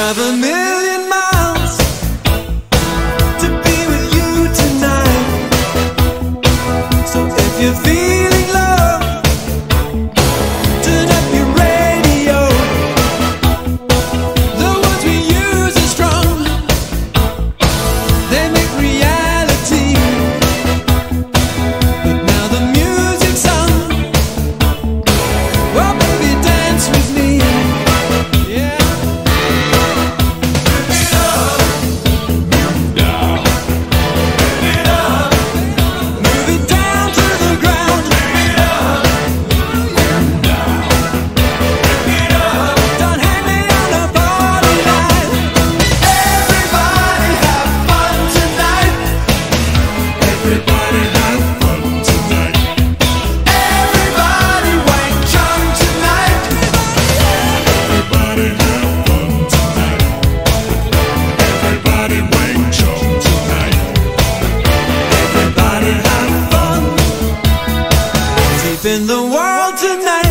driving me in the world tonight.